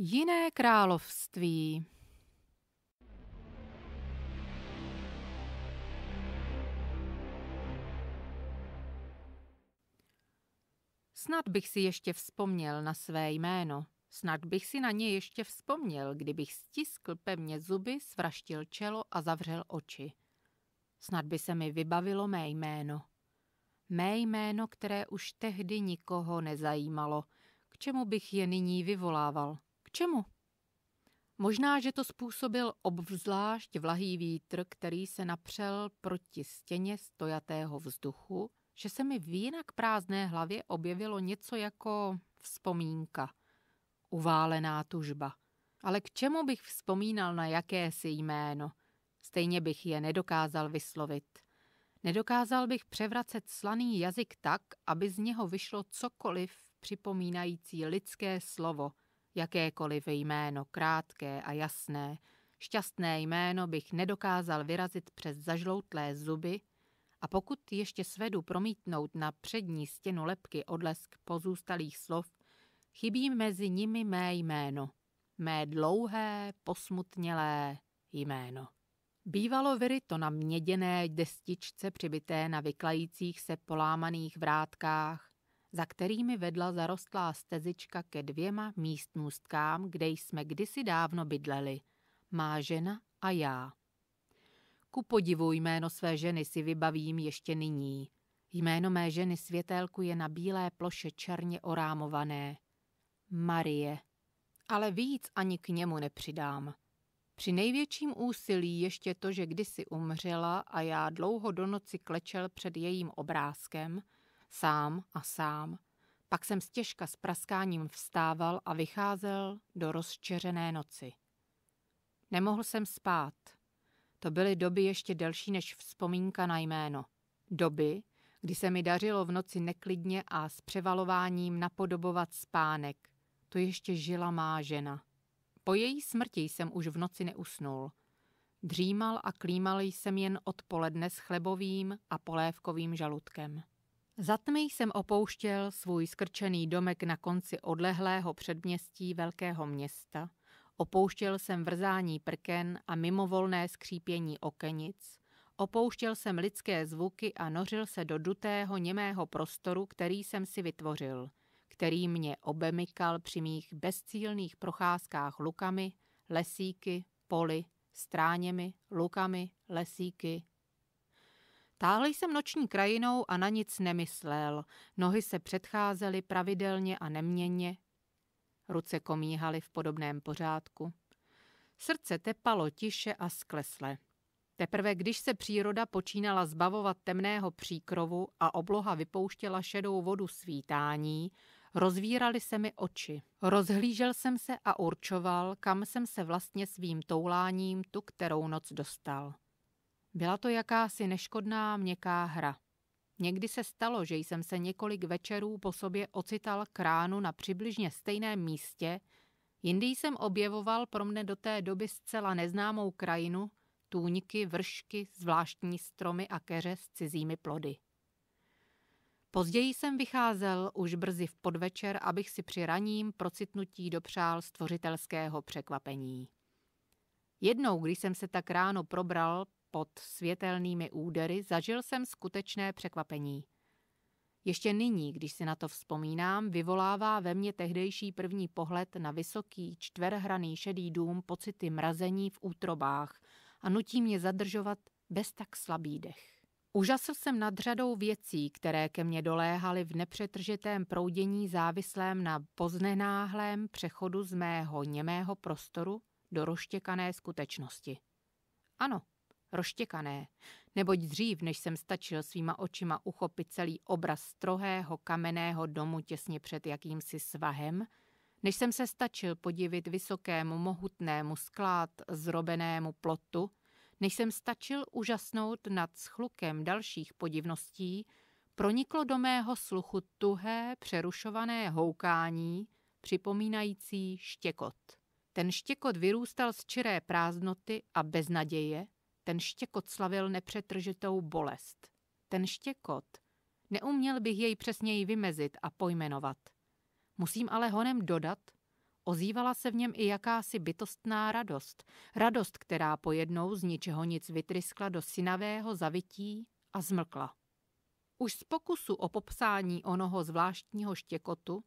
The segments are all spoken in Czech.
Jiné království Snad bych si ještě vzpomněl na své jméno. Snad bych si na ně ještě vzpomněl, kdybych stiskl pevně zuby, svraštil čelo a zavřel oči. Snad by se mi vybavilo mé jméno. Mé jméno, které už tehdy nikoho nezajímalo. K čemu bych je nyní vyvolával? K čemu? Možná, že to způsobil obvzlášť vlahý vítr, který se napřel proti stěně stojatého vzduchu, že se mi v jinak prázdné hlavě objevilo něco jako vzpomínka, uválená tužba. Ale k čemu bych vzpomínal na jakési jméno? Stejně bych je nedokázal vyslovit. Nedokázal bych převracet slaný jazyk tak, aby z něho vyšlo cokoliv připomínající lidské slovo, jakékoliv jméno, krátké a jasné. Šťastné jméno bych nedokázal vyrazit přes zažloutlé zuby a pokud ještě svedu promítnout na přední stěnu lepky odlesk pozůstalých slov, chybí mezi nimi mé jméno, mé dlouhé, posmutnělé jméno. Bývalo vyryto na měděné destičce přibité na vyklajících se polámaných vrátkách, za kterými vedla zarostlá stezička ke dvěma místnůstkám, kde jsme kdysi dávno bydleli, má žena a já. Ku podivu jméno své ženy si vybavím ještě nyní. Jméno mé ženy světelku je na bílé ploše černě orámované. Marie. Ale víc ani k němu nepřidám. Při největším úsilí ještě to, že kdysi umřela a já dlouho do noci klečel před jejím obrázkem, sám a sám, pak jsem stěžka s praskáním vstával a vycházel do rozčeřené noci. Nemohl jsem spát. To byly doby ještě delší než vzpomínka na jméno. Doby, kdy se mi dařilo v noci neklidně a s převalováním napodobovat spánek. To ještě žila má žena. Po její smrti jsem už v noci neusnul. Dřímal a klímal jsem jen odpoledne s chlebovým a polévkovým žaludkem. Za tmy jsem opouštěl svůj skrčený domek na konci odlehlého předměstí velkého města, opouštěl jsem vrzání prken a mimovolné skřípění okenic, opouštěl jsem lidské zvuky a nořil se do dutého němého prostoru, který jsem si vytvořil, který mě obemykal při mých bezcílných procházkách lukami, lesíky, poli, stráněmi, lukami, lesíky, Táhl jsem noční krajinou a na nic nemyslel. Nohy se předcházely pravidelně a neměně. Ruce komíhaly v podobném pořádku. Srdce tepalo tiše a sklesle. Teprve když se příroda počínala zbavovat temného příkrovu a obloha vypouštěla šedou vodu svítání, rozvíraly se mi oči. Rozhlížel jsem se a určoval, kam jsem se vlastně svým touláním tu kterou noc dostal. Byla to jakási neškodná měkká hra. Někdy se stalo, že jsem se několik večerů po sobě ocital kránu na přibližně stejném místě, jindy jsem objevoval pro mne do té doby zcela neznámou krajinu, tůňky, vršky, zvláštní stromy a keře s cizími plody. Později jsem vycházel už brzy v podvečer, abych si při raním procitnutí dopřál stvořitelského překvapení. Jednou, když jsem se tak ráno probral pod světelnými údery, zažil jsem skutečné překvapení. Ještě nyní, když si na to vzpomínám, vyvolává ve mně tehdejší první pohled na vysoký, čtverhraný šedý dům pocity mrazení v útrobách a nutí mě zadržovat bez tak slabý dech. Užasl jsem nad řadou věcí, které ke mně doléhaly v nepřetržitém proudění závislém na poznenáhlém přechodu z mého němého prostoru do roštěkané skutečnosti. Ano, roštěkané, neboť dřív, než jsem stačil svýma očima uchopit celý obraz strohého kamenného domu těsně před jakýmsi svahem, než jsem se stačil podivit vysokému mohutnému sklád zrobenému plotu, než jsem stačil užasnout nad schlukem dalších podivností, proniklo do mého sluchu tuhé, přerušované houkání, připomínající štěkot. Ten štěkot vyrůstal z čiré prázdnoty a beznaděje, ten štěkot slavil nepřetržitou bolest. Ten štěkot, neuměl bych jej přesněji vymezit a pojmenovat. Musím ale honem dodat, Ozývala se v něm i jakási bytostná radost. Radost, která pojednou z ničeho nic vytryskla do synavého zavití a zmlkla. Už z pokusu o popsání onoho zvláštního štěkotu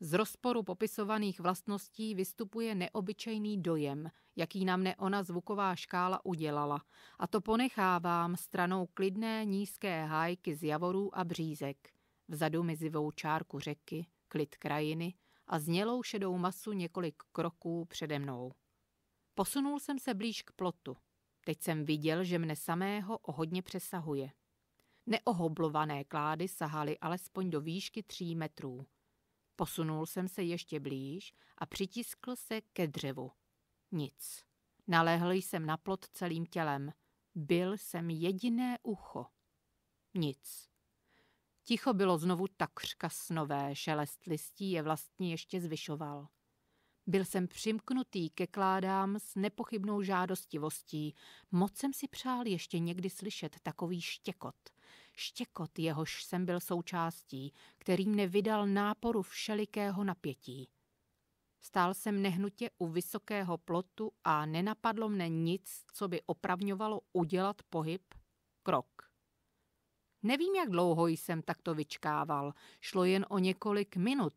z rozporu popisovaných vlastností vystupuje neobyčejný dojem, jaký na mne ona zvuková škála udělala, a to ponechávám stranou klidné nízké hájky z javorů a břízek, vzadu mizivou čárku řeky, klid krajiny a znělou šedou masu několik kroků přede mnou. Posunul jsem se blíž k plotu. Teď jsem viděl, že mne samého o hodně přesahuje. Neohoblované klády sahaly alespoň do výšky tří metrů. Posunul jsem se ještě blíž a přitiskl se ke dřevu. Nic. Nalehl jsem na plot celým tělem. Byl jsem jediné ucho. Nic. Ticho bylo znovu takřka snové, šelest listí je vlastně ještě zvyšoval. Byl jsem přimknutý ke kládám s nepochybnou žádostivostí. Moc jsem si přál ještě někdy slyšet takový štěkot. Štěkot, jehož jsem byl součástí, který mne vydal náporu všelikého napětí. Stál jsem nehnutě u vysokého plotu a nenapadlo mne nic, co by opravňovalo udělat pohyb, krok. Nevím, jak dlouho jsem takto vyčkával, šlo jen o několik minut.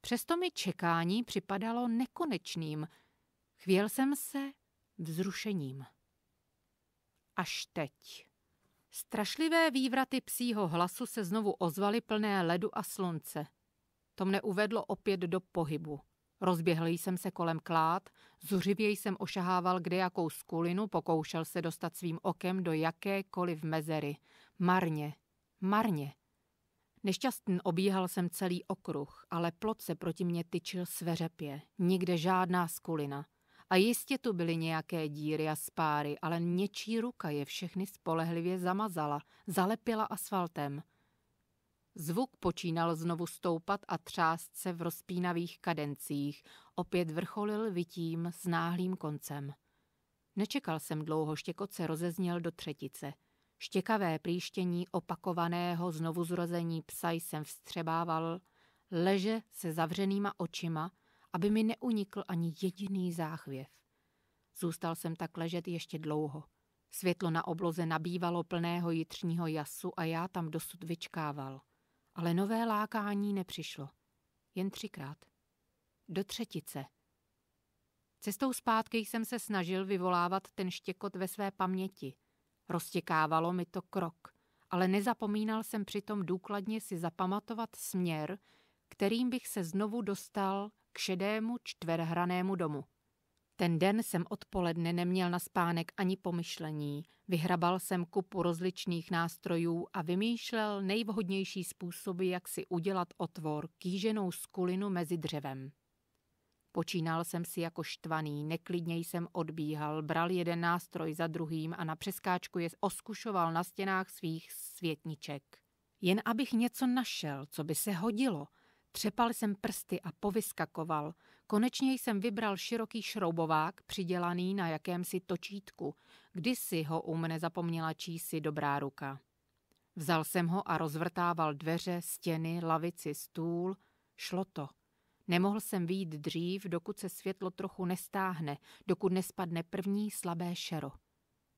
Přesto mi čekání připadalo nekonečným. Chvěl jsem se vzrušením. Až teď. Strašlivé vývraty psího hlasu se znovu ozvaly plné ledu a slunce. To mne uvedlo opět do pohybu. Rozběhl jsem se kolem klád, zuřivě jsem ošahával kdejakou skulinu, pokoušel se dostat svým okem do jakékoliv mezery. Marně, marně. Nešťastný obíhal jsem celý okruh, ale plot se proti mě tyčil sveřepě. Nikde žádná skulina. A jistě tu byly nějaké díry a spáry, ale něčí ruka je všechny spolehlivě zamazala, zalepila asfaltem. Zvuk počínal znovu stoupat a třást se v rozpínavých kadencích, opět vrcholil vytím s náhlým koncem. Nečekal jsem dlouho, štěkot se rozezněl do třetice. Štěkavé příštění opakovaného znovuzrození psa jsem vstřebával, leže se zavřenýma očima, aby mi neunikl ani jediný záchvěv. Zůstal jsem tak ležet ještě dlouho. Světlo na obloze nabývalo plného jitřního jasu a já tam dosud vyčkával. Ale nové lákání nepřišlo. Jen třikrát. Do třetice. Cestou zpátky jsem se snažil vyvolávat ten štěkot ve své paměti. Roztěkávalo mi to krok, ale nezapomínal jsem přitom důkladně si zapamatovat směr, kterým bych se znovu dostal k šedému čtverhranému domu. Ten den jsem odpoledne neměl na spánek ani pomyšlení. Vyhrabal jsem kupu rozličných nástrojů a vymýšlel nejvhodnější způsoby, jak si udělat otvor, kýženou skulinu mezi dřevem. Počínal jsem si jako štvaný, neklidně jsem odbíhal, bral jeden nástroj za druhým a na přeskáčku je oskušoval na stěnách svých světniček. Jen abych něco našel, co by se hodilo – Třepal jsem prsty a povyskakoval. Konečně jsem vybral široký šroubovák, přidělaný na jakémsi točítku. Kdysi ho u mne zapomněla čísi dobrá ruka. Vzal jsem ho a rozvrtával dveře, stěny, lavici, stůl. Šlo to. Nemohl jsem výjít dřív, dokud se světlo trochu nestáhne, dokud nespadne první slabé šero.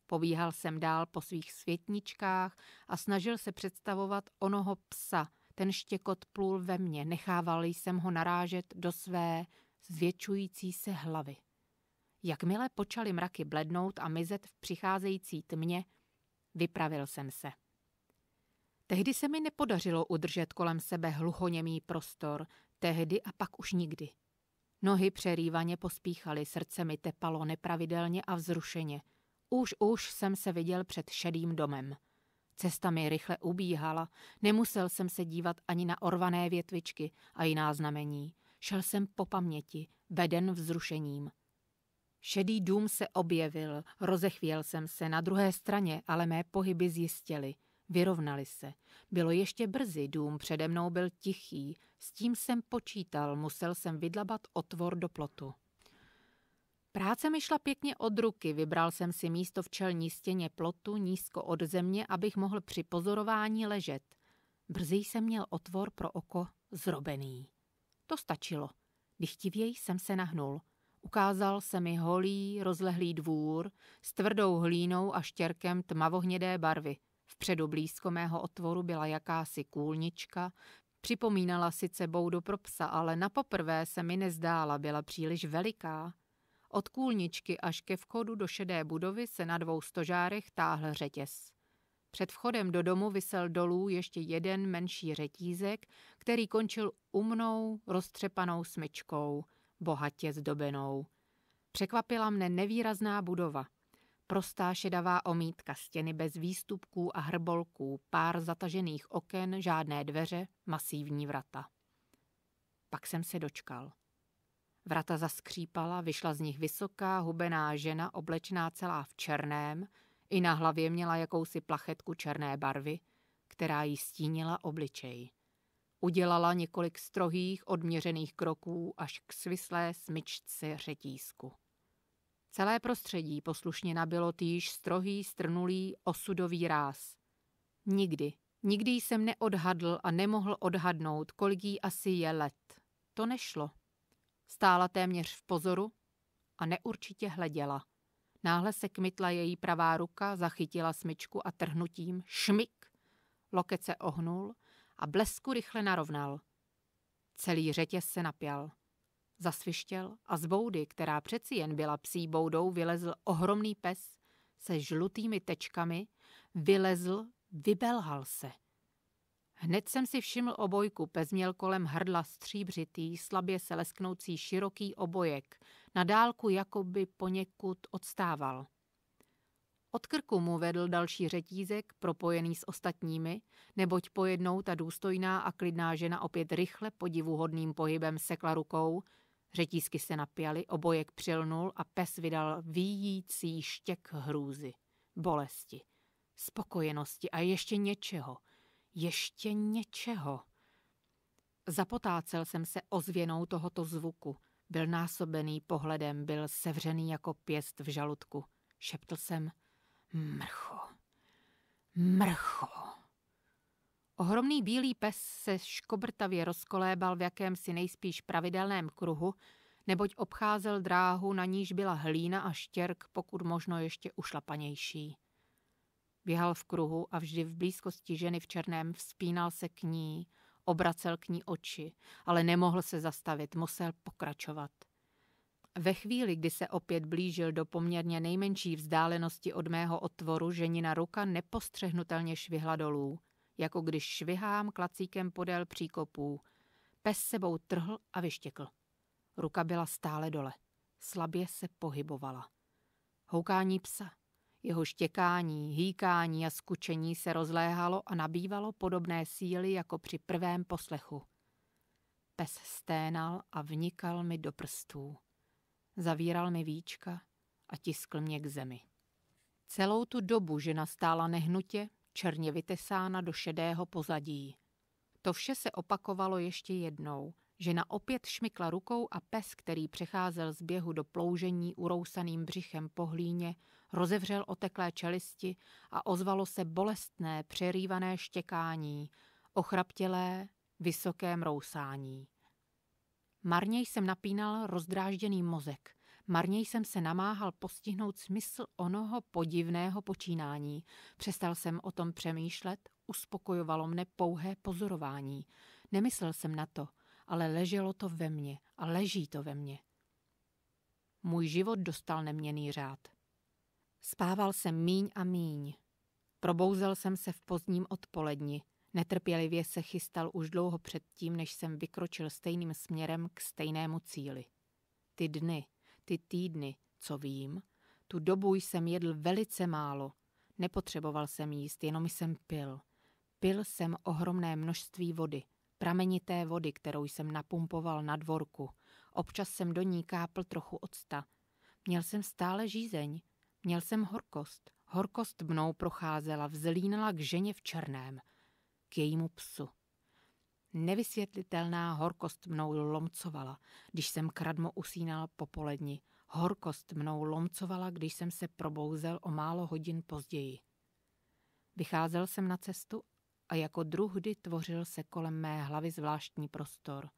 Povíhal jsem dál po svých světničkách a snažil se představovat onoho psa, ten štěkot plul ve mně, nechával jsem ho narážet do své zvětšující se hlavy. Jakmile počaly mraky blednout a mizet v přicházející tmě, vypravil jsem se. Tehdy se mi nepodařilo udržet kolem sebe hluchoněmý prostor, tehdy a pak už nikdy. Nohy přerývaně pospíchaly, srdce mi tepalo nepravidelně a vzrušeně. Už, už jsem se viděl před šedým domem. Cesta mi rychle ubíhala, nemusel jsem se dívat ani na orvané větvičky a jiná znamení. Šel jsem po paměti, veden vzrušením. Šedý dům se objevil, rozechvěl jsem se na druhé straně, ale mé pohyby zjistily. Vyrovnali se. Bylo ještě brzy, dům přede mnou byl tichý. S tím jsem počítal, musel jsem vydlabat otvor do plotu. Práce mi šla pěkně od ruky, vybral jsem si místo v čelní stěně plotu nízko od země, abych mohl při pozorování ležet. Brzy jsem měl otvor pro oko zrobený. To stačilo. Dychtivěji jsem se nahnul. Ukázal se mi holý, rozlehlý dvůr s tvrdou hlínou a štěrkem tmavohnědé barvy. Vpředu blízko mého otvoru byla jakási kůlnička, připomínala sice boudu pro psa, ale na poprvé se mi nezdála, byla příliš veliká. Od kůlničky až ke vchodu do šedé budovy se na dvou stožárech táhl řetěz. Před vchodem do domu vysel dolů ještě jeden menší řetízek, který končil umnou, roztřepanou smyčkou, bohatě zdobenou. Překvapila mne nevýrazná budova. Prostá šedavá omítka stěny bez výstupků a hrbolků, pár zatažených oken, žádné dveře, masívní vrata. Pak jsem se dočkal. Vrata zaskřípala, vyšla z nich vysoká, hubená žena, oblečená celá v černém, i na hlavě měla jakousi plachetku černé barvy, která jí stínila obličej. Udělala několik strohých, odměřených kroků až k svislé smyčce řetízku. Celé prostředí poslušně nabilo týž strohý, strnulý, osudový ráz. Nikdy, nikdy jsem neodhadl a nemohl odhadnout, kolik jí asi je let. To nešlo. Stála téměř v pozoru a neurčitě hleděla. Náhle se kmitla její pravá ruka, zachytila smyčku a trhnutím šmik. Loket se ohnul a blesku rychle narovnal. Celý řetěz se napěl. Zasvištěl a z boudy, která přeci jen byla psí boudou, vylezl ohromný pes se žlutými tečkami, vylezl, vybelhal se. Hned jsem si všiml obojku, pes měl kolem hrdla stříbřitý, slabě se lesknoucí široký obojek, na dálku jakoby poněkud odstával. Od krku mu vedl další řetízek, propojený s ostatními, neboť pojednou ta důstojná a klidná žena opět rychle podivuhodným pohybem sekla rukou, řetízky se napěly, obojek přilnul a pes vydal výjící štěk hrůzy, bolesti, spokojenosti a ještě něčeho, ještě něčeho. Zapotácel jsem se ozvěnou tohoto zvuku. Byl násobený pohledem, byl sevřený jako pěst v žaludku. Šeptl jsem mrcho, mrcho. Ohromný bílý pes se škobrtavě rozkolébal v jakémsi nejspíš pravidelném kruhu, neboť obcházel dráhu, na níž byla hlína a štěrk, pokud možno ještě ušlapanější. Běhal v kruhu a vždy v blízkosti ženy v černém vzpínal se k ní, obracel k ní oči, ale nemohl se zastavit, musel pokračovat. Ve chvíli, kdy se opět blížil do poměrně nejmenší vzdálenosti od mého otvoru, ženina ruka nepostřehnutelně švihla dolů, jako když švihám klacíkem podél příkopů. Pes sebou trhl a vyštěkl. Ruka byla stále dole. Slabě se pohybovala. Houkání psa, jeho štěkání, hýkání a skučení se rozléhalo a nabývalo podobné síly jako při prvém poslechu. Pes sténal a vnikal mi do prstů. Zavíral mi víčka a tiskl mě k zemi. Celou tu dobu žena stála nehnutě, černě vytesána do šedého pozadí. To vše se opakovalo ještě jednou. Žena opět šmykla rukou a pes, který přecházel z běhu do ploužení urousaným břichem po hlíně, rozevřel oteklé čelisti a ozvalo se bolestné, přerývané štěkání, ochraptělé, vysoké mrousání. Marně jsem napínal rozdrážděný mozek. Marně jsem se namáhal postihnout smysl onoho podivného počínání. Přestal jsem o tom přemýšlet, uspokojovalo mne pouhé pozorování. Nemyslel jsem na to, ale leželo to ve mně a leží to ve mně. Můj život dostal neměný řád. Spával jsem míň a míň. Probouzel jsem se v pozdním odpoledni. Netrpělivě se chystal už dlouho předtím, než jsem vykročil stejným směrem k stejnému cíli. Ty dny, ty týdny, co vím, tu dobu jsem jedl velice málo. Nepotřeboval jsem jíst, jenom jsem pil. Pil jsem ohromné množství vody, pramenité vody, kterou jsem napumpoval na dvorku. Občas jsem do ní kápl trochu octa. Měl jsem stále žízeň, Měl jsem horkost. Horkost mnou procházela, vzlínala k ženě v černém, k jejímu psu. Nevysvětlitelná horkost mnou lomcovala, když jsem kradmo usínal popoledni. Horkost mnou lomcovala, když jsem se probouzel o málo hodin později. Vycházel jsem na cestu a jako druhdy tvořil se kolem mé hlavy zvláštní prostor.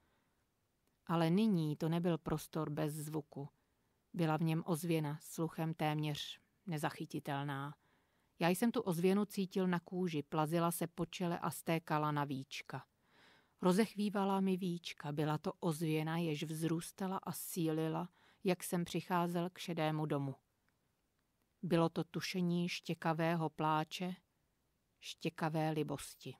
Ale nyní to nebyl prostor bez zvuku. Byla v něm ozvěna, sluchem téměř nezachytitelná. Já jsem tu ozvěnu cítil na kůži, plazila se po čele a stékala na víčka. Rozechvívala mi víčka, byla to ozvěna, jež vzrůstala a sílila, jak jsem přicházel k šedému domu. Bylo to tušení štěkavého pláče, štěkavé libosti.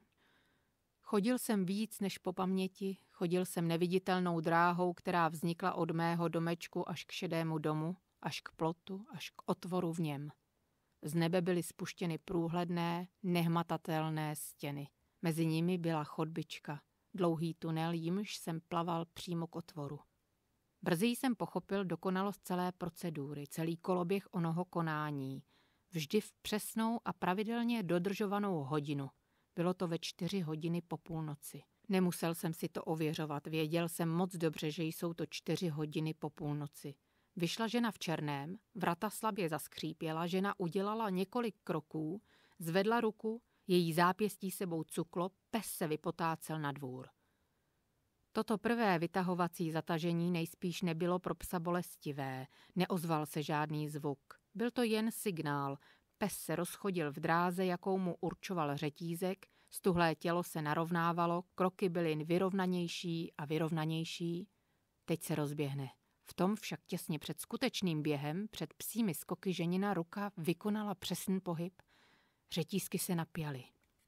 Chodil jsem víc než po paměti, chodil jsem neviditelnou dráhou, která vznikla od mého domečku až k šedému domu, až k plotu, až k otvoru v něm. Z nebe byly spuštěny průhledné, nehmatatelné stěny. Mezi nimi byla chodbička, dlouhý tunel, jimž jsem plaval přímo k otvoru. Brzy jsem pochopil dokonalost celé procedury, celý koloběh onoho konání. Vždy v přesnou a pravidelně dodržovanou hodinu. Bylo to ve čtyři hodiny po půlnoci. Nemusel jsem si to ověřovat, věděl jsem moc dobře, že jsou to čtyři hodiny po půlnoci. Vyšla žena v černém, vrata slabě zaskřípěla, žena udělala několik kroků, zvedla ruku, její zápěstí sebou cuklo, pes se vypotácel na dvůr. Toto prvé vytahovací zatažení nejspíš nebylo pro psa bolestivé, neozval se žádný zvuk. Byl to jen signál, pes se rozchodil v dráze, jakou mu určoval řetízek, stuhlé tělo se narovnávalo, kroky byly vyrovnanější a vyrovnanější. Teď se rozběhne. V tom však těsně před skutečným během, před psími skoky ženina ruka vykonala přesný pohyb. Řetízky se napěly.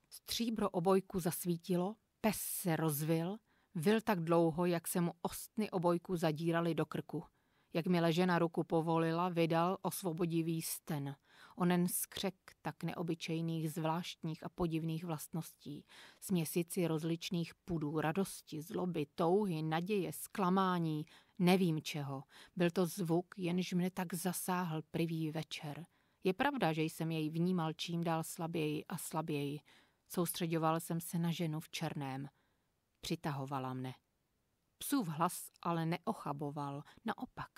Stříbro obojku zasvítilo, pes se rozvil, vil tak dlouho, jak se mu ostny obojku zadírali do krku. Jak mi ležena ruku povolila, vydal osvobodivý sten. Onen skřek tak neobyčejných, zvláštních a podivných vlastností. Směsici rozličných pudů, radosti, zloby, touhy, naděje, zklamání, nevím čeho. Byl to zvuk, jenž mne tak zasáhl privý večer. Je pravda, že jsem jej vnímal čím dál slaběji a slaběji. Soustředoval jsem se na ženu v černém. Přitahovala mne. Psův hlas ale neochaboval, naopak.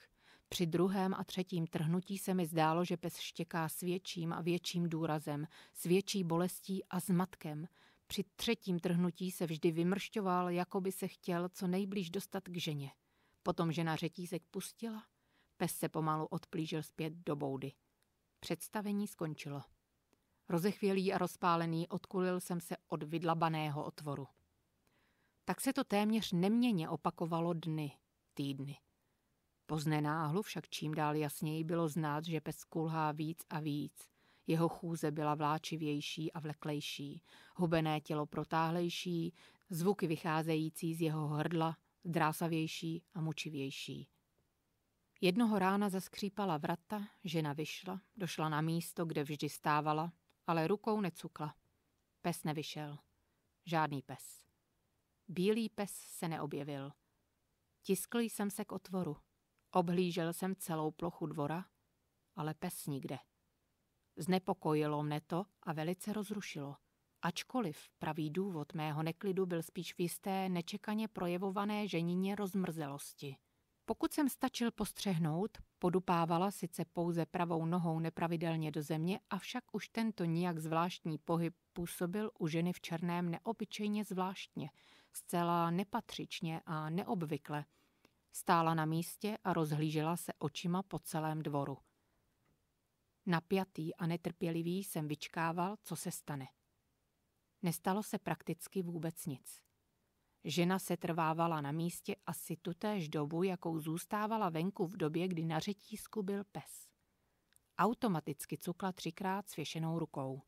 Při druhém a třetím trhnutí se mi zdálo, že pes štěká s větším a větším důrazem, s větší bolestí a zmatkem. Při třetím trhnutí se vždy vymršťoval, jako by se chtěl co nejblíž dostat k ženě. Potom žena řetízek pustila, pes se pomalu odplížil zpět do boudy. Představení skončilo. Rozechvělý a rozpálený odkulil jsem se od vydlabaného otvoru. Tak se to téměř neměně opakovalo dny, týdny. Poznenáhlu však čím dál jasněji bylo znát, že pes kulhá víc a víc. Jeho chůze byla vláčivější a vleklejší, hubené tělo protáhlejší, zvuky vycházející z jeho hrdla drásavější a mučivější. Jednoho rána zaskřípala vrata, žena vyšla, došla na místo, kde vždy stávala, ale rukou necukla. Pes nevyšel. Žádný pes. Bílý pes se neobjevil. Tiskl jsem se k otvoru. Obhlížel jsem celou plochu dvora, ale pes nikde. Znepokojilo mne to a velice rozrušilo. Ačkoliv pravý důvod mého neklidu byl spíš v jisté nečekaně projevované ženině rozmrzelosti. Pokud jsem stačil postřehnout, podupávala sice pouze pravou nohou nepravidelně do země, avšak už tento nijak zvláštní pohyb působil u ženy v černém neobyčejně zvláštně, zcela nepatřičně a neobvykle. Stála na místě a rozhlížela se očima po celém dvoru. Napjatý a netrpělivý jsem vyčkával, co se stane. Nestalo se prakticky vůbec nic. Žena se trvávala na místě asi tutéž dobu, jakou zůstávala venku v době, kdy na řetízku byl pes. Automaticky cukla třikrát svěšenou rukou.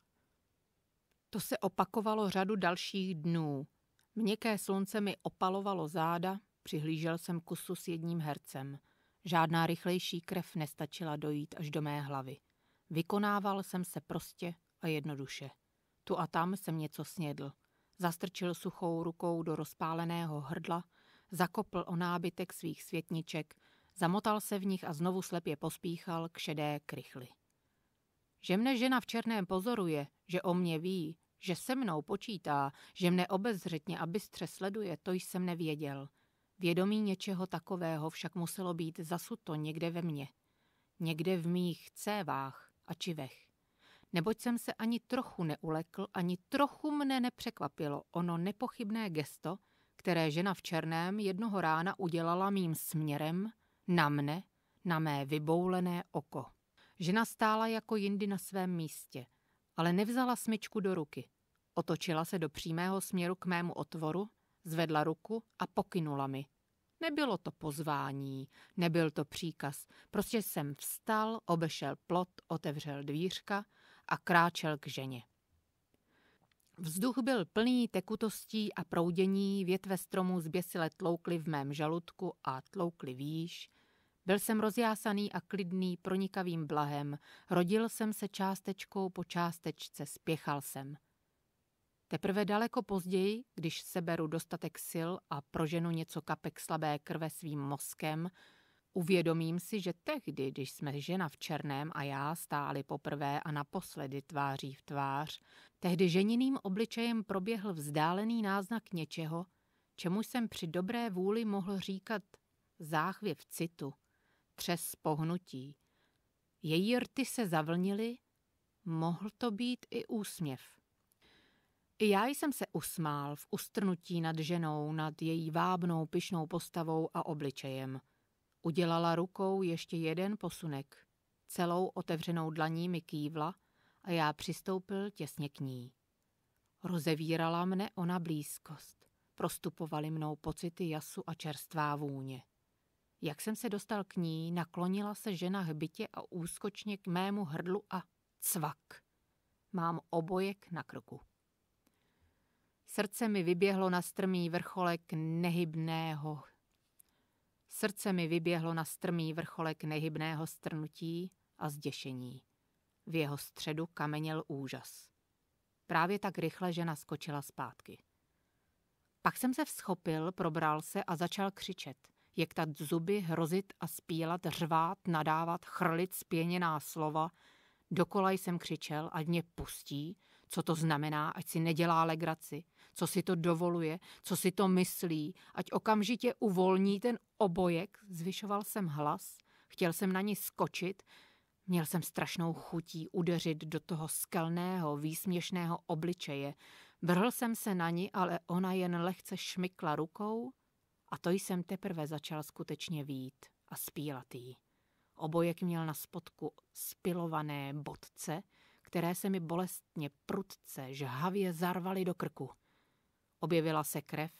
To se opakovalo řadu dalších dnů. Měkké slunce mi opalovalo záda, přihlížel jsem kusu s jedním hercem. Žádná rychlejší krev nestačila dojít až do mé hlavy. Vykonával jsem se prostě a jednoduše. Tu a tam jsem něco snědl – Zastrčil suchou rukou do rozpáleného hrdla, zakopl o nábytek svých světniček, zamotal se v nich a znovu slepě pospíchal k šedé krychli. Že mne žena v černém pozoruje, že o mě ví, že se mnou počítá, že mne obezřetně a bystře sleduje, to jsem nevěděl. Vědomí něčeho takového však muselo být zasuto někde ve mně. Někde v mých cévách a čivech neboť jsem se ani trochu neulekl, ani trochu mne nepřekvapilo ono nepochybné gesto, které žena v černém jednoho rána udělala mým směrem, na mne, na mé vyboulené oko. Žena stála jako jindy na svém místě, ale nevzala smyčku do ruky. Otočila se do přímého směru k mému otvoru, zvedla ruku a pokynula mi. Nebylo to pozvání, nebyl to příkaz, prostě jsem vstal, obešel plot, otevřel dvířka a kráčel k ženě. Vzduch byl plný tekutostí a proudění, větve stromů zběsile tloukly v mém žaludku a tloukly výš. Byl jsem rozjásaný a klidný pronikavým blahem, rodil jsem se částečkou po částečce, spěchal jsem. Teprve daleko později, když seberu dostatek sil a proženu něco kapek slabé krve svým mozkem, uvědomím si, že tehdy, když jsme žena v černém a já stáli poprvé a naposledy tváří v tvář, tehdy ženiným obličejem proběhl vzdálený náznak něčeho, čemu jsem při dobré vůli mohl říkat záchvěv citu, třes pohnutí. Její rty se zavlnily, mohl to být i úsměv. I já jsem se usmál v ustrnutí nad ženou, nad její vábnou, pyšnou postavou a obličejem. Udělala rukou ještě jeden posunek. Celou otevřenou dlaní mi kývla a já přistoupil těsně k ní. Rozevírala mne ona blízkost. Prostupovaly mnou pocity jasu a čerstvá vůně. Jak jsem se dostal k ní, naklonila se žena hbitě a úskočně k mému hrdlu a cvak. Mám obojek na krku. Srdce mi vyběhlo na strmý vrcholek nehybného. Srdce mi vyběhlo na strmý vrcholek nehybného strnutí a zděšení. V jeho středu kameněl úžas. Právě tak rychle žena skočila zpátky. Pak jsem se vzchopil, probral se a začal křičet. Jektat zuby, hrozit a spílat, řvát, nadávat, chrlit spěněná slova. Dokola jsem křičel, ať mě pustí, co to znamená, ať si nedělá legraci, co si to dovoluje, co si to myslí, ať okamžitě uvolní ten obojek, zvyšoval jsem hlas, chtěl jsem na ní skočit, měl jsem strašnou chutí udeřit do toho skelného, výsměšného obličeje. Vrhl jsem se na ní, ale ona jen lehce šmykla rukou a to jsem teprve začal skutečně vít a spílat jí. Obojek měl na spodku spilované bodce, které se mi bolestně prudce, žhavě zarvaly do krku. Objevila se krev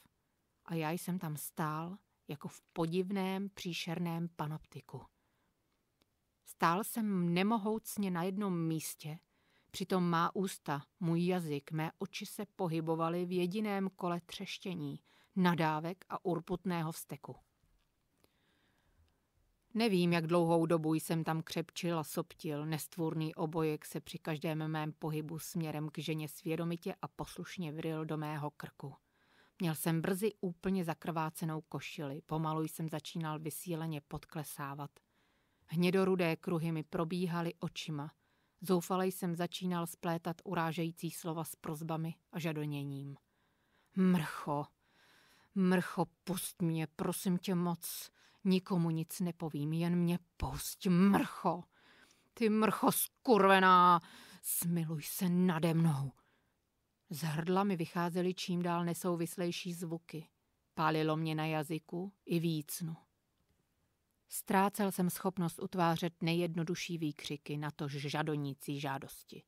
a já jsem tam stál jako v podivném příšerném panoptiku. Stál jsem nemohoucně na jednom místě, přitom má ústa, můj jazyk, mé oči se pohybovaly v jediném kole třeštění, nadávek a urputného vzteku. Nevím, jak dlouhou dobu jsem tam křepčil a soptil, nestvůrný obojek se při každém mém pohybu směrem k ženě svědomitě a poslušně vril do mého krku. Měl jsem brzy úplně zakrvácenou košili, pomalu jsem začínal vysíleně podklesávat. Hnědorudé kruhy mi probíhaly očima. Zoufale jsem začínal splétat urážející slova s prozbami a žadoněním. Mrcho, mrcho, pust mě, prosím tě moc, Nikomu nic nepovím, jen mě pusť, mrcho. Ty mrcho skurvená, smiluj se nade mnou. Z hrdla mi vycházely čím dál nesouvislejší zvuky. Pálilo mě na jazyku i vícnu. Ztrácel jsem schopnost utvářet nejjednodušší výkřiky na to žadonící žádosti.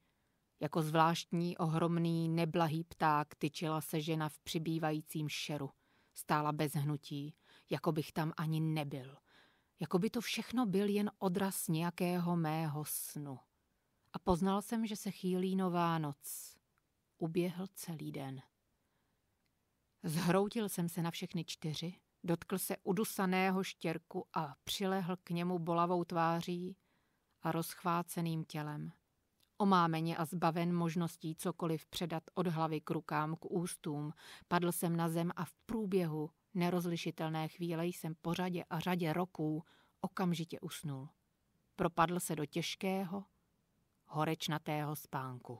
Jako zvláštní, ohromný, neblahý pták tyčila se žena v přibývajícím šeru. Stála bez hnutí, jako bych tam ani nebyl. Jako by to všechno byl jen odraz nějakého mého snu. A poznal jsem, že se chýlí nová noc. Uběhl celý den. Zhroutil jsem se na všechny čtyři, dotkl se udusaného štěrku a přilehl k němu bolavou tváří a rozchváceným tělem. Omámeně a zbaven možností cokoliv předat od hlavy k rukám, k ústům, padl jsem na zem a v průběhu nerozlišitelné chvíle jsem po řadě a řadě roků okamžitě usnul. Propadl se do těžkého, horečnatého spánku.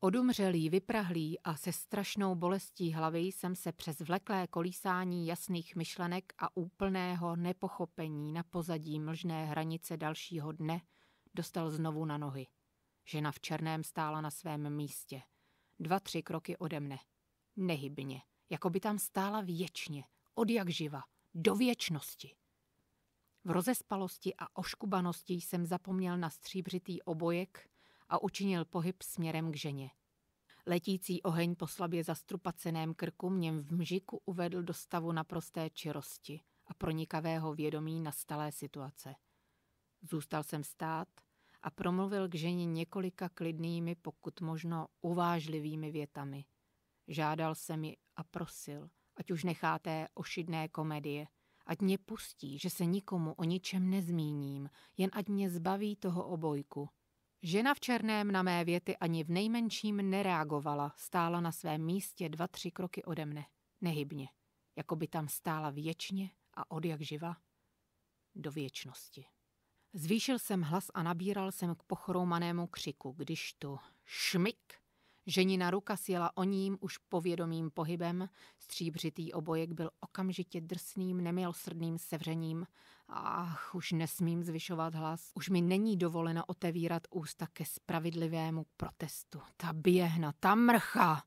Odumřelý, vyprahlý a se strašnou bolestí hlavy jsem se přes vleklé kolísání jasných myšlenek a úplného nepochopení na pozadí mlžné hranice dalšího dne dostal znovu na nohy. Žena v černém stála na svém místě. Dva, tři kroky ode mne. Nehybně jako by tam stála věčně, od jak živa, do věčnosti. V rozespalosti a oškubanosti jsem zapomněl na stříbřitý obojek a učinil pohyb směrem k ženě. Letící oheň po slabě zastrupaceném krku mě v mžiku uvedl do stavu naprosté čirosti a pronikavého vědomí nastalé situace. Zůstal jsem stát a promluvil k ženě několika klidnými, pokud možno uvážlivými větami. Žádal jsem ji a prosil, ať už necháte ošidné komedie, ať mě pustí, že se nikomu o ničem nezmíním, jen ať mě zbaví toho obojku. Žena v černém na mé věty ani v nejmenším nereagovala, stála na svém místě dva, tři kroky ode mne, nehybně, jako by tam stála věčně a od jak živa do věčnosti. Zvýšil jsem hlas a nabíral jsem k pochroumanému křiku, když tu šmik Ženina ruka sjela o ním už povědomým pohybem, stříbřitý obojek byl okamžitě drsným, nemilosrdným sevřením. Ach, už nesmím zvyšovat hlas, už mi není dovoleno otevírat ústa ke spravedlivému protestu. Ta běhna, ta mrcha!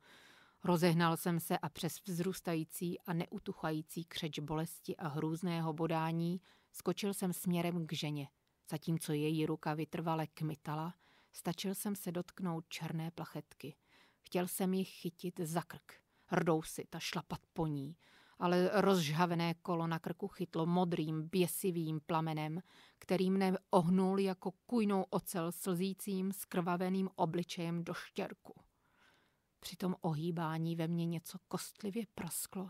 Rozehnal jsem se a přes vzrůstající a neutuchající křeč bolesti a hrůzného bodání skočil jsem směrem k ženě, zatímco její ruka vytrvale kmitala, stačil jsem se dotknout černé plachetky – Chtěl jsem ji chytit za krk, rdousit a šlapat po ní, ale rozžhavené kolo na krku chytlo modrým, běsivým plamenem, který mne ohnul jako kujnou ocel slzícím, skrvaveným obličejem do štěrku. Při tom ohýbání ve mně něco kostlivě prasklo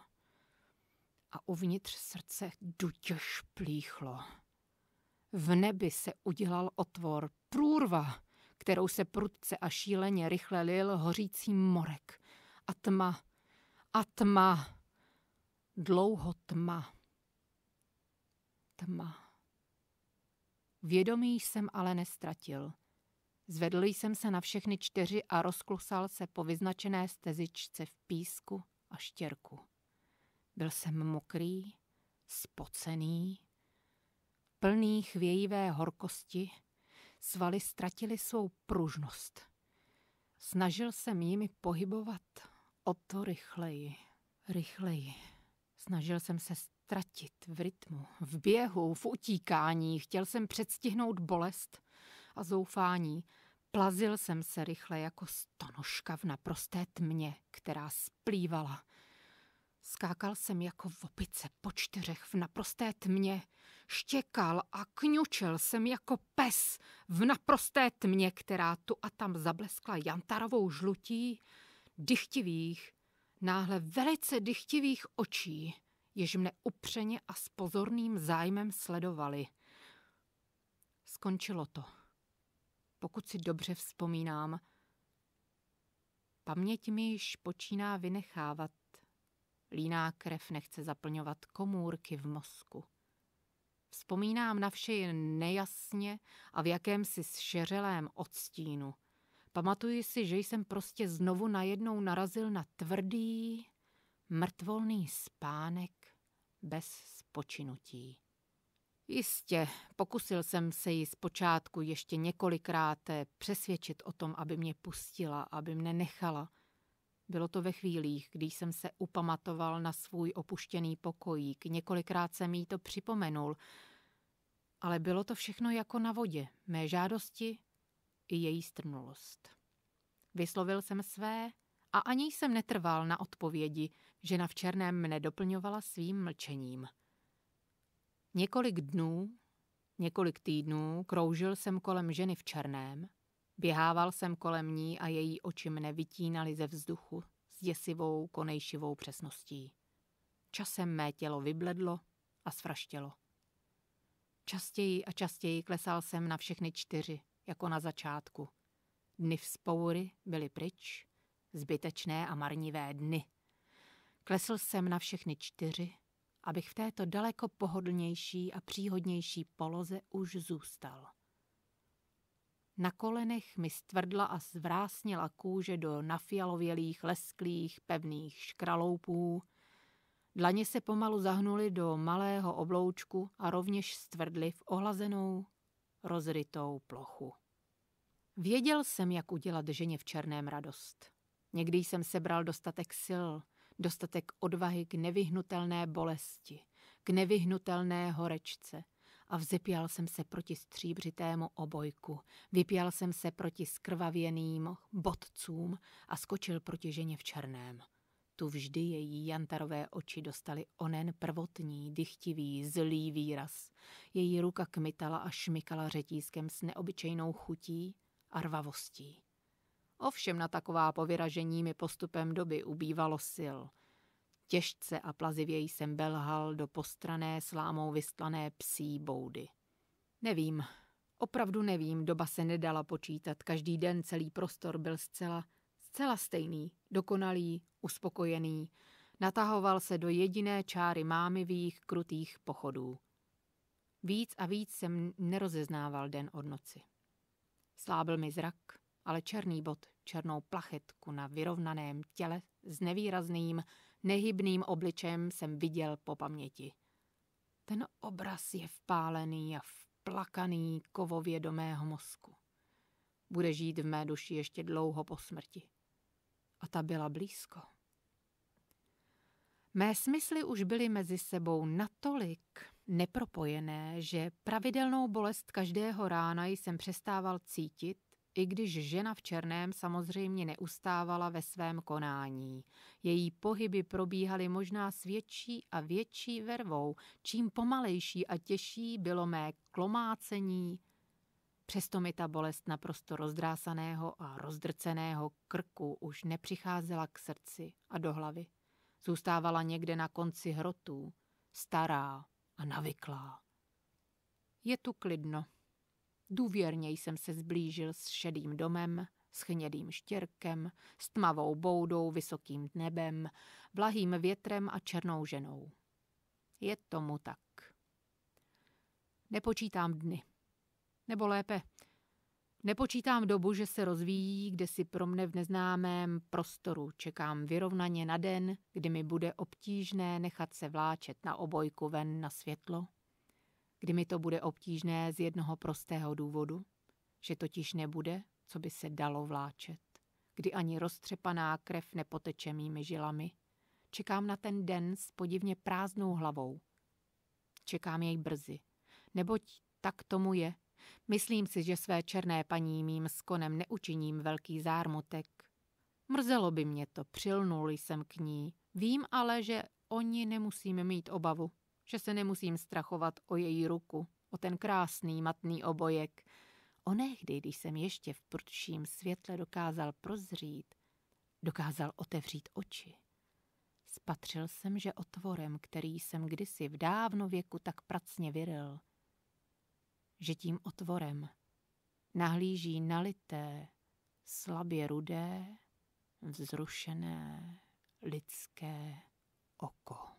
a uvnitř srdce dutě šplíchlo. V nebi se udělal otvor, průrva, kterou se prudce a šíleně rychle lil hořící morek. A tma, a tma, dlouho tma. Tma. Vědomí jsem ale nestratil. Zvedl jsem se na všechny čtyři a rozklusal se po vyznačené stezičce v písku a štěrku. Byl jsem mokrý, spocený, plný chvějivé horkosti, Svaly ztratily svou pružnost. Snažil jsem jimi pohybovat o to rychleji, rychleji. Snažil jsem se ztratit v rytmu, v běhu, v utíkání. Chtěl jsem předstihnout bolest a zoufání. Plazil jsem se rychle jako stonožka v naprosté tmě, která splývala Skákal jsem jako v opice po čtyřech v naprosté tmě. Štěkal a kňučel jsem jako pes v naprosté tmě, která tu a tam zableskla jantarovou žlutí dychtivých, náhle velice dychtivých očí, jež mne upřeně a s pozorným zájmem sledovali. Skončilo to. Pokud si dobře vzpomínám, paměť mi již počíná vynechávat Líná krev nechce zaplňovat komůrky v mozku. Vzpomínám na vše jen nejasně a v jakémsi šeřelém odstínu. Pamatuji si, že jsem prostě znovu najednou narazil na tvrdý, mrtvolný spánek bez spočinutí. Jistě, pokusil jsem se ji zpočátku ještě několikrát přesvědčit o tom, aby mě pustila, aby mne nechala, bylo to ve chvílích, když jsem se upamatoval na svůj opuštěný pokojík. Několikrát jsem jí to připomenul, ale bylo to všechno jako na vodě, mé žádosti i její strnulost. Vyslovil jsem své a ani jsem netrval na odpovědi, že na včerném mne doplňovala svým mlčením. Několik dnů, několik týdnů kroužil jsem kolem ženy v černém Běhával jsem kolem ní a její oči mne vytínaly ze vzduchu s děsivou, konejšivou přesností. Časem mé tělo vybledlo a svraštělo. Častěji a častěji klesal jsem na všechny čtyři, jako na začátku. Dny vzpoury byly pryč, zbytečné a marnivé dny. Klesl jsem na všechny čtyři, abych v této daleko pohodlnější a příhodnější poloze už zůstal. Na kolenech mi stvrdla a zvrásněla kůže do nafialovělých, lesklých, pevných škraloupů. Dlaně se pomalu zahnuly do malého obloučku a rovněž stvrdly v ohlazenou, rozrytou plochu. Věděl jsem, jak udělat ženě v černém radost. Někdy jsem sebral dostatek sil, dostatek odvahy k nevyhnutelné bolesti, k nevyhnutelné horečce a vzepěl jsem se proti stříbřitému obojku, vypěl jsem se proti skrvavěným bodcům a skočil proti ženě v černém. Tu vždy její jantarové oči dostaly onen prvotní, dychtivý, zlý výraz. Její ruka kmitala a šmykala řetízkem s neobyčejnou chutí a rvavostí. Ovšem na taková povyražení mi postupem doby ubývalo sil. Těžce a plazivěji jsem belhal do postrané slámou vystlané psí boudy. Nevím, opravdu nevím, doba se nedala počítat, každý den celý prostor byl zcela, zcela stejný, dokonalý, uspokojený, natahoval se do jediné čáry mámivých, krutých pochodů. Víc a víc jsem nerozeznával den od noci. Slábil mi zrak, ale černý bod, černou plachetku na vyrovnaném těle s nevýrazným, nehybným obličem jsem viděl po paměti. Ten obraz je vpálený a vplakaný kovově do mého mozku. Bude žít v mé duši ještě dlouho po smrti. A ta byla blízko. Mé smysly už byly mezi sebou natolik nepropojené, že pravidelnou bolest každého rána jsem přestával cítit i když žena v černém samozřejmě neustávala ve svém konání. Její pohyby probíhaly možná s větší a větší vervou, čím pomalejší a těžší bylo mé klomácení. Přesto mi ta bolest naprosto rozdrásaného a rozdrceného krku už nepřicházela k srdci a do hlavy. Zůstávala někde na konci hrotů, stará a navyklá. Je tu klidno. Důvěrně jsem se zblížil s šedým domem, s chnědým štěrkem, s tmavou boudou, vysokým nebem, blahým větrem a černou ženou. Je tomu tak. Nepočítám dny. Nebo lépe, nepočítám dobu, že se rozvíjí, kde si pro mne v neznámém prostoru čekám vyrovnaně na den, kdy mi bude obtížné nechat se vláčet na obojku ven na světlo kdy mi to bude obtížné z jednoho prostého důvodu, že totiž nebude, co by se dalo vláčet, kdy ani roztřepaná krev nepoteče mými žilami. Čekám na ten den s podivně prázdnou hlavou. Čekám jej brzy, neboť tak tomu je. Myslím si, že své černé paní mým skonem neučiním velký zármutek. Mrzelo by mě to, přilnul jsem k ní. Vím ale, že oni nemusíme mít obavu že se nemusím strachovat o její ruku, o ten krásný matný obojek. Onehdy, když jsem ještě v prudším světle dokázal prozřít, dokázal otevřít oči. Spatřil jsem, že otvorem, který jsem kdysi v dávno věku tak pracně vyril, že tím otvorem nahlíží nalité, slabě rudé, vzrušené lidské oko.